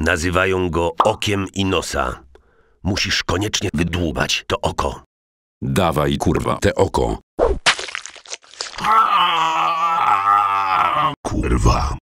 Nazywają go okiem i nosa. Musisz koniecznie wydłubać to oko. Dawaj kurwa te oko. Kurwa.